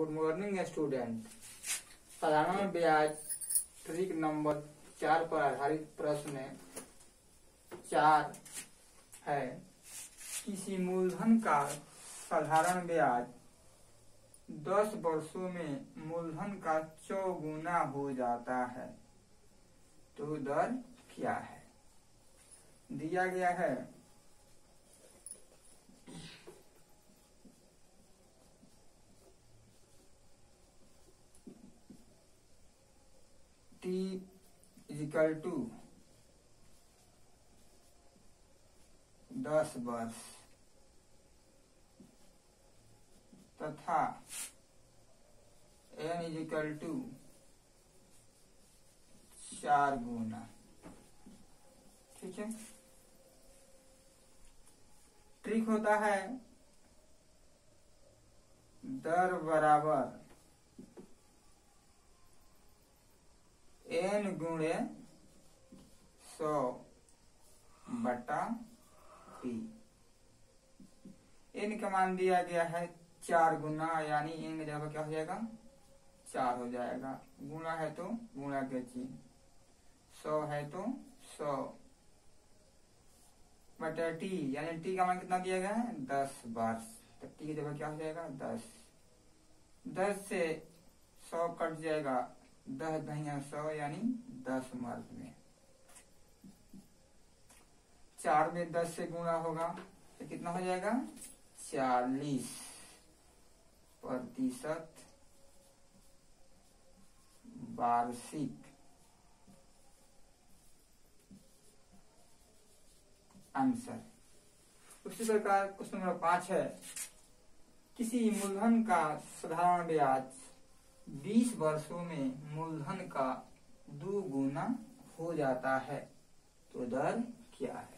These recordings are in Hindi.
Good morning, student. साधारण ब्याज ट्रिक नंबर चार पर आधारित प्रश्न चार है। किसी मूलधन का साधारण ब्याज दस वर्षों में मूलधन का चौगुना हो जाता है। तो दर क्या है? दिया गया है टी इजिकल टू दस वर्ष तथा एन इज़ इक्वल टू चार गुना। ठीक है? ट्रिक होता है दर बराबर एन गुणे सौ बटा पी एन का मान दिया गया है चार गुना, यानी एन की जगह क्या हो जाएगा? चार हो जाएगा। गुणा है तो गुणा के चिन्ह सौ है तो सौ बटा टी, यानी टी का मान कितना दिया गया है? दस वर्ष तो टी की जगह क्या हो जाएगा? दस। दस से सौ कट जाएगा। दस दहिया सौ यानी दस मार्क में। चार में दस से गुणा होगा तो कितना हो जाएगा? चालीस प्रतिशत वार्षिक। आंसर। उसी प्रकार क्वेश्चन नंबर पाँच है। किसी मूलधन का साधारण ब्याज 20 वर्षों में मूलधन का दो गुना हो जाता है तो दर क्या है?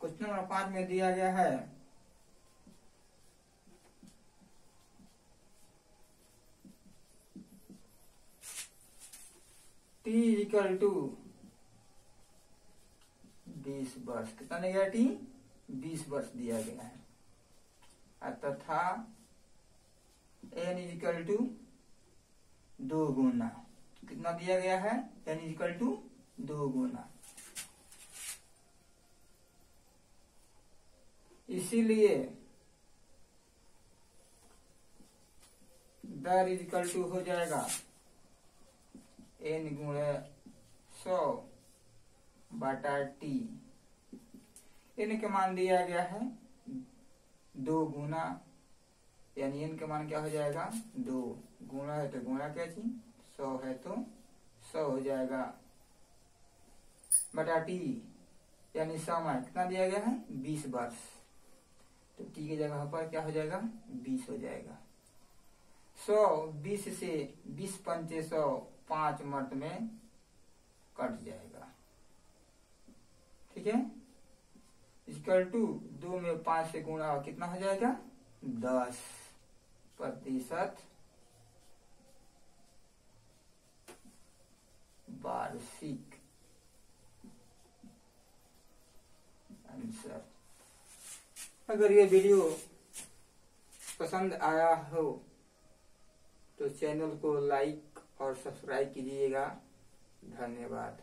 क्वेश्चन नंबर पाँच में दिया गया है टी इक्वल टू बीस वर्ष। कितना दिया टी बीस वर्ष दिया गया है। तथा एन इजिकल टू दो गुना। कितना दिया गया है? एन इजिकल टू दो गुना। इसीलिए दर इजिकल टू हो जाएगा एन गुणे सौ बटा टी एन के मान दिया गया है दो गुना यानी एन का मान क्या हो जाएगा? दो। गुणा है तो गुणा क्या चीज़ सौ है तो सौ हो जाएगा। बटा टी यानी समय कितना दिया गया है? बीस वर्ष तो टी की जगह पर क्या हो जाएगा? बीस हो जाएगा। सौ, बीस से बीस पंचे सौ, पाँच मर्त में कट जाएगा। ठीक है? इक्वल टू, दो में पाँच से गुणा कितना हो जाएगा? दस प्रतिशत वार्षिक आंसर। अगर ये वीडियो पसंद आया हो तो चैनल को लाइक और सब्सक्राइब कीजिएगा। धन्यवाद।